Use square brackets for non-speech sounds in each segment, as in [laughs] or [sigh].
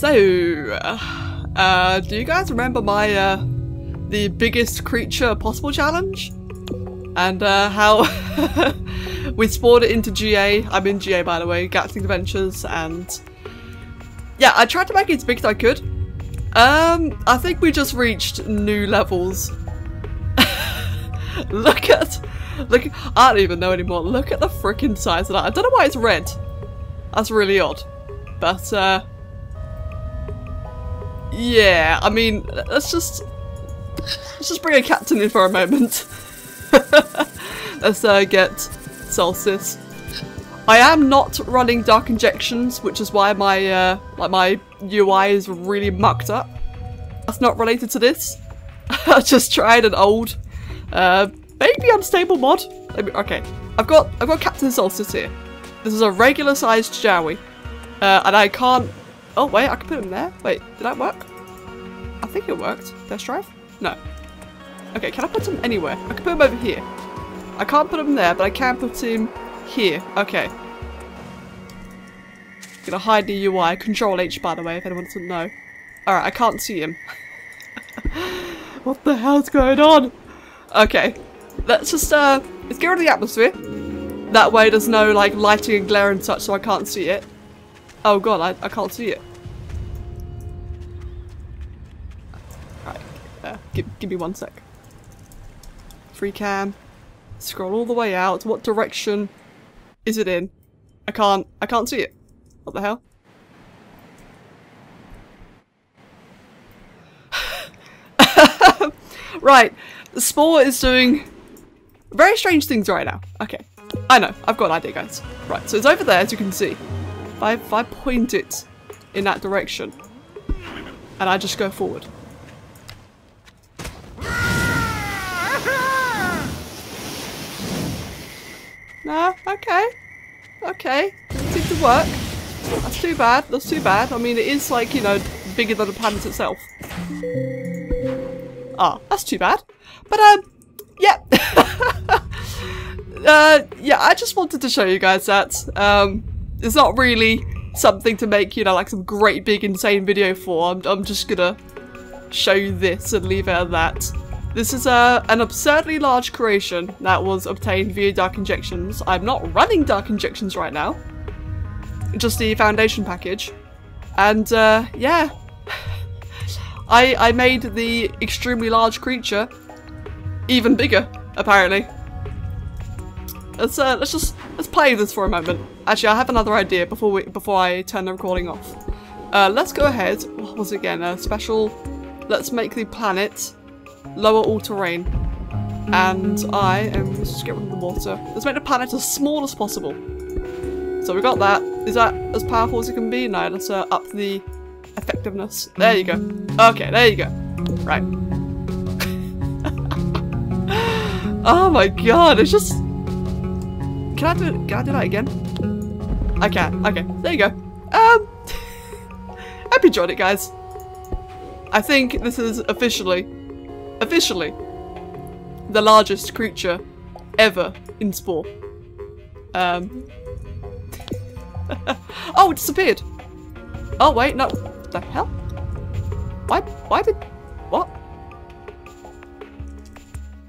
So, uh, do you guys remember my, uh, the biggest creature possible challenge? And, uh, how [laughs] we spawned it into GA. I'm in GA, by the way, Galactic Adventures, and yeah, I tried to make it as big as I could. Um, I think we just reached new levels. [laughs] look at, look, I don't even know anymore. Look at the freaking size of that. I don't know why it's red. That's really odd. But, uh, yeah, I mean, let's just, let's just bring a captain in for a moment. [laughs] let's, uh, get Solstice. I am not running Dark Injections, which is why my, uh, like my UI is really mucked up. That's not related to this. [laughs] I just tried an old, uh, maybe unstable mod. Okay, I've got, I've got Captain Solstice here. This is a regular sized Jowie. Uh, and I can't... Oh, wait, I can put him there? Wait, did that work? I think it worked. Test drive? No. Okay, can I put him anywhere? I can put him over here. I can't put him there, but I can put him here. Okay. Gonna hide the UI. Control H, by the way, if anyone doesn't know. Alright, I can't see him. [laughs] what the hell's going on? Okay. Let's just, uh, let's get rid of the atmosphere. That way there's no, like, lighting and glare and such, so I can't see it. Oh god, I, I can't see it. Right, uh, give, give me one sec. Free cam. Scroll all the way out. What direction is it in? I can't, I can't see it. What the hell? [laughs] right, the Spore is doing very strange things right now. Okay, I know, I've got an idea guys. Right, so it's over there as you can see. If I, if I point it in that direction and I just go forward. Nah, okay. Okay. Seems to work. That's too bad. That's too bad. I mean, it is like, you know, bigger than the planet itself. Ah, that's too bad. But, um, yeah. [laughs] uh, yeah, I just wanted to show you guys that. Um, it's not really something to make, you know, like some great big insane video for. I'm, I'm just gonna show you this and leave it at that. This is a, an absurdly large creation that was obtained via Dark Injections. I'm not running Dark Injections right now. Just the foundation package. And uh, yeah, [sighs] I, I made the extremely large creature even bigger, apparently. Let's uh, let's just let's play this for a moment. Actually, I have another idea before we before I turn the recording off. Uh, let's go ahead. What was it again? A special. Let's make the planet lower all terrain. And I am let's just get rid of the water. Let's make the planet as small as possible. So we got that. Is that as powerful as it can be? No, let's uh, up the effectiveness. There you go. Okay, there you go. Right. [laughs] oh my god, it's just can I do it? Can I do that again? I can't. Okay, there you go. Um, you enjoyed it, guys. I think this is officially, officially, the largest creature ever in Spore. Um. [laughs] oh, it disappeared. Oh wait, no. The hell? Why? Why did? What?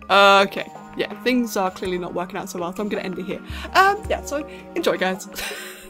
Okay yeah, things are clearly not working out so well, so I'm going to end it here. Um, yeah, so enjoy, guys. [laughs]